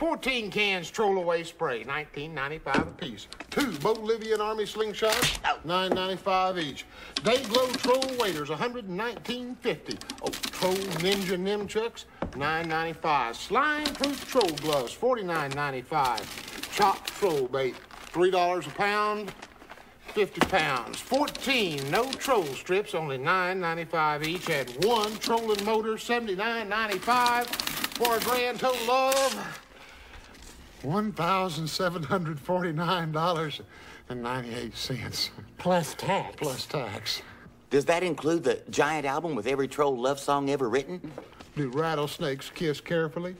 14 cans Troll Away spray, 19.95 a piece. Two Bolivian Army slingshots, 9.95 each. Day Glow Troll waders, 119.50. Oh, Troll Ninja Nimchucks, 9.95. Slime Proof Troll gloves, 49.95. Chopped Troll bait, $3 a pound. 50 pounds. 14 no troll strips, only $9.95 each. And one trolling motor, $79.95 for a grand total of $1,749.98 Plus tax. plus tax. Does that include the giant album with every troll love song ever written? Do rattlesnakes kiss carefully?